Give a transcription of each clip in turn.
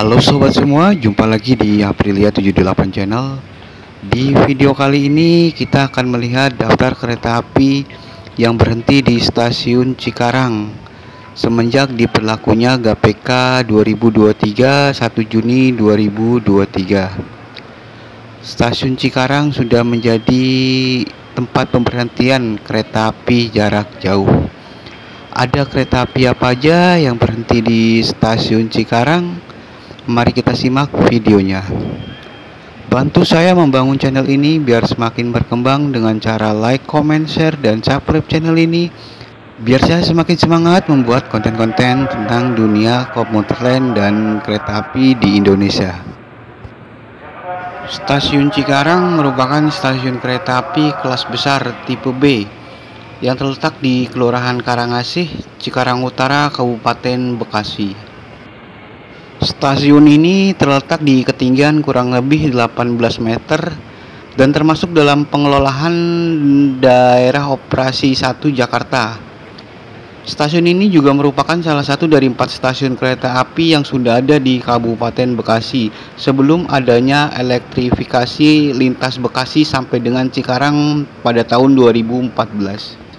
Halo sobat semua, jumpa lagi di Aprilia 78 channel. Di video kali ini kita akan melihat daftar kereta api yang berhenti di stasiun Cikarang semenjak diperlakunya GPK 2023 1 Juni 2023. Stasiun Cikarang sudah menjadi tempat pemberhentian kereta api jarak jauh. Ada kereta api apa aja yang berhenti di stasiun Cikarang? Mari kita simak videonya. Bantu saya membangun channel ini biar semakin berkembang dengan cara like, comment, share, dan subscribe channel ini biar saya semakin semangat membuat konten-konten tentang dunia komuter lain dan kereta api di Indonesia. Stasiun Cikarang merupakan stasiun kereta api kelas besar tipe B yang terletak di Kelurahan Karangasih, Cikarang Utara, Kabupaten Bekasi. Stasiun ini terletak di ketinggian kurang lebih 18 meter dan termasuk dalam pengelolaan daerah operasi 1 Jakarta. Stasiun ini juga merupakan salah satu dari empat stasiun kereta api yang sudah ada di Kabupaten Bekasi sebelum adanya elektrifikasi lintas Bekasi sampai dengan Cikarang pada tahun 2014.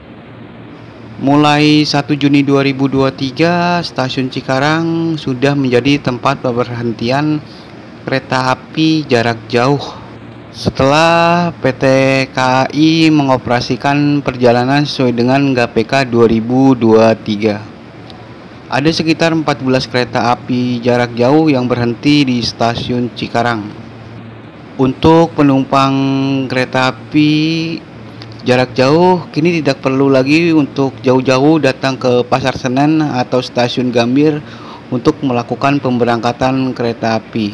Mulai 1 Juni 2023, stasiun Cikarang sudah menjadi tempat pemberhentian kereta api jarak jauh setelah PT KAI mengoperasikan perjalanan sesuai dengan GPK 2023. Ada sekitar 14 kereta api jarak jauh yang berhenti di stasiun Cikarang. Untuk penumpang kereta api Jarak jauh kini tidak perlu lagi untuk jauh-jauh datang ke Pasar Senen atau Stasiun Gambir untuk melakukan pemberangkatan kereta api.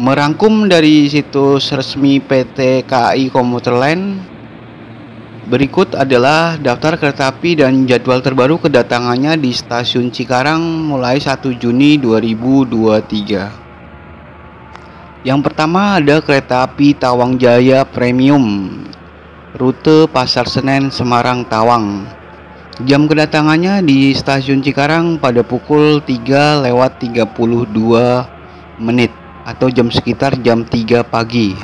Merangkum dari situs resmi PT KAI Komuter Line, berikut adalah daftar kereta api dan jadwal terbaru kedatangannya di Stasiun Cikarang mulai 1 Juni 2023. Yang pertama ada kereta api Tawang Jaya Premium rute Pasar Senen Semarang Tawang. Jam kedatangannya di stasiun Cikarang pada pukul 3 lewat 32 menit atau jam sekitar jam 3 pagi.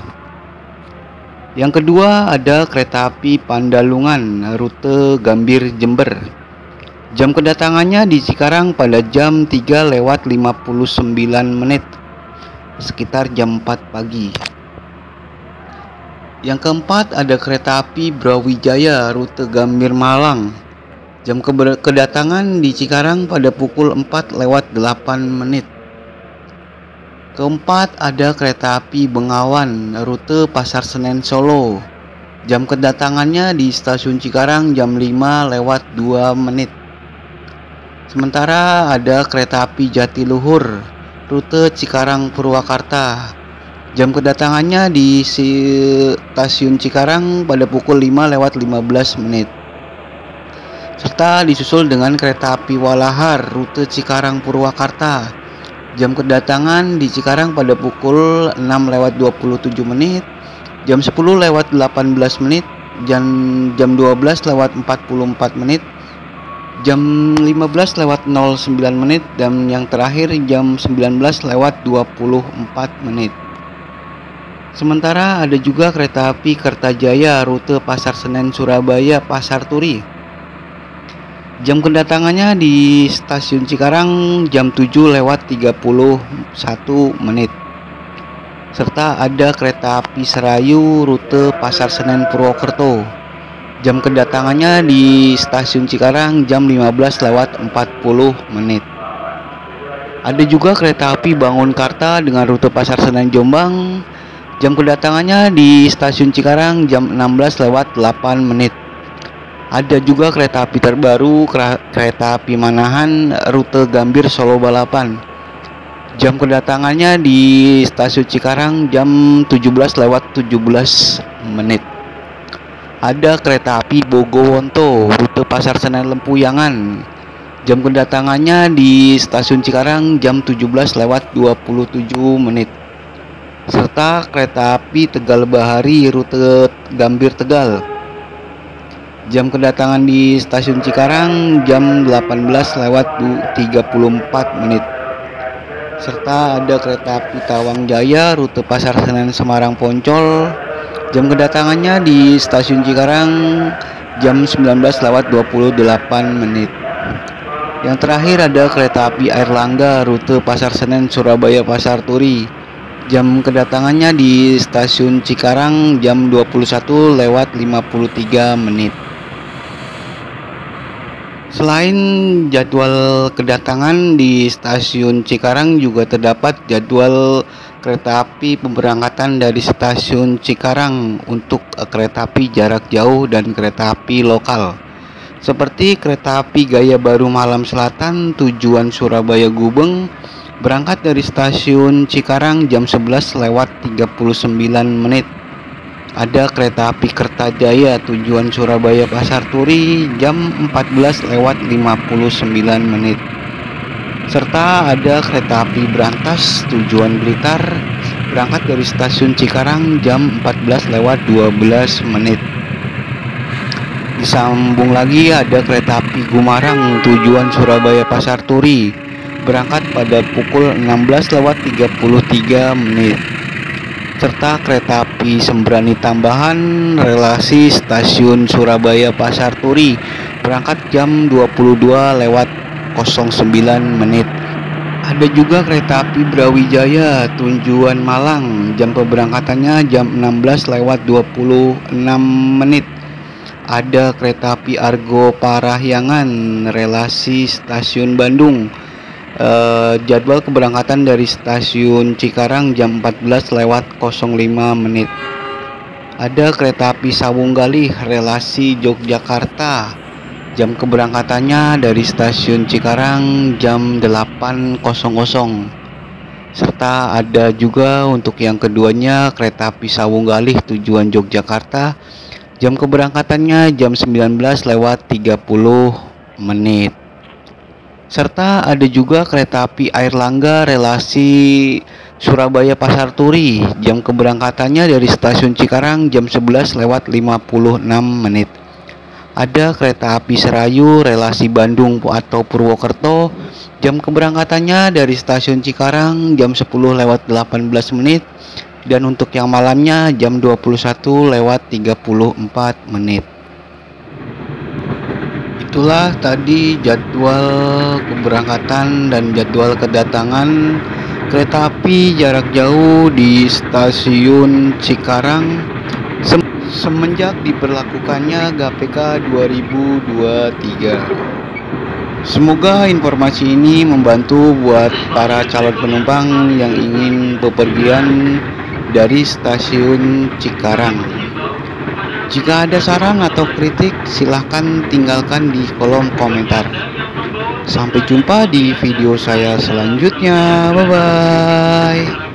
Yang kedua ada kereta api Pandalungan rute Gambir Jember. Jam kedatangannya di Cikarang pada jam 3 lewat 59 menit sekitar jam 4 pagi. Yang keempat ada kereta api Brawijaya rute Gambir Malang. Jam kedatangan di Cikarang pada pukul 4 lewat 8 menit. Keempat ada kereta api Bengawan rute Pasar Senen Solo. Jam kedatangannya di stasiun Cikarang jam 5 lewat 2 menit. Sementara ada kereta api Jatiluhur rute Cikarang Purwakarta Jam kedatangannya di stasiun Cikarang pada pukul 5 lewat 15 menit. Serta disusul dengan kereta api Walahar rute Cikarang Purwakarta. Jam kedatangan di Cikarang pada pukul 6 lewat 27 menit, jam 10 lewat 18 menit, jam jam 12 lewat 44 menit, jam 15 lewat 09 menit dan yang terakhir jam 19 lewat 24 menit. Sementara ada juga kereta api Kertajaya rute Pasar Senen Surabaya Pasar Turi. Jam kedatangannya di stasiun Cikarang jam 7 lewat 31 menit. Serta ada kereta api Serayu rute Pasar Senen Purwokerto. Jam kedatangannya di stasiun Cikarang jam 15 lewat 40 menit. Ada juga kereta api Bangun Karta dengan rute Pasar Senen Jombang Jam kedatangannya di stasiun Cikarang jam 16 lewat 8 menit. Ada juga kereta api terbaru kereta api Manahan rute Gambir Solo Balapan. Jam kedatangannya di stasiun Cikarang jam 17 lewat 17 menit. Ada kereta api Bogowonto rute Pasar Senen Lempuyangan. Jam kedatangannya di stasiun Cikarang jam 17 lewat 27 menit serta kereta api Tegal Bahari rute Gambir Tegal. Jam kedatangan di stasiun Cikarang jam 18 lewat 34 menit. serta ada kereta api Tawang Jaya rute Pasar Senen Semarang Poncol jam kedatangannya di stasiun Cikarang jam 19 lewat 28 menit yang terakhir ada kereta api Air Langga rute Pasar Senen Surabaya Pasar Turi jam kedatangannya di stasiun Cikarang jam 21 lewat 53 menit Selain jadwal kedatangan di stasiun Cikarang juga terdapat jadwal kereta api pemberangkatan dari stasiun Cikarang untuk kereta api jarak jauh dan kereta api lokal. Seperti kereta api Gaya Baru Malam Selatan tujuan Surabaya Gubeng berangkat dari stasiun Cikarang jam 11 lewat 39 menit. Ada kereta api Kertajaya tujuan Surabaya Pasar Turi jam 14 lewat 59 menit. Serta ada kereta api Berantas tujuan Blitar berangkat dari stasiun Cikarang jam 14 lewat 12 menit. Disambung lagi ada kereta api Gumarang tujuan Surabaya Pasar Turi berangkat pada pukul 16 lewat 33 menit serta kereta api Sembrani tambahan relasi stasiun Surabaya Pasar Turi berangkat jam 22 lewat 09 menit. Ada juga kereta api Brawijaya tujuan Malang jam pemberangkatannya jam 16 lewat 26 menit. Ada kereta api Argo Parahyangan relasi stasiun Bandung Uh, jadwal keberangkatan dari stasiun Cikarang jam 14 lewat 05 menit. Ada kereta api Sawung Galih relasi Yogyakarta. Jam keberangkatannya dari stasiun Cikarang jam 8.00. Serta ada juga untuk yang keduanya kereta api Sawung Galih tujuan Yogyakarta. Jam keberangkatannya jam 19 lewat 30 menit serta ada juga kereta api Air Langga relasi Surabaya Pasar Turi. Jam keberangkatannya dari stasiun Cikarang jam 11 lewat 56 menit. Ada kereta api Serayu relasi Bandung atau Purwokerto. Jam keberangkatannya dari stasiun Cikarang jam 10 lewat 18 menit. Dan untuk yang malamnya jam 21 lewat 34 menit itulah tadi jadwal keberangkatan dan jadwal kedatangan kereta api jarak jauh di stasiun Cikarang sem semenjak diberlakukannya GPK 2023. Semoga informasi ini membantu buat para calon penumpang yang ingin bepergian dari stasiun Cikarang. Jika ada saran atau kritik, silahkan tinggalkan di kolom komentar. Sampai jumpa di video saya selanjutnya. Bye bye.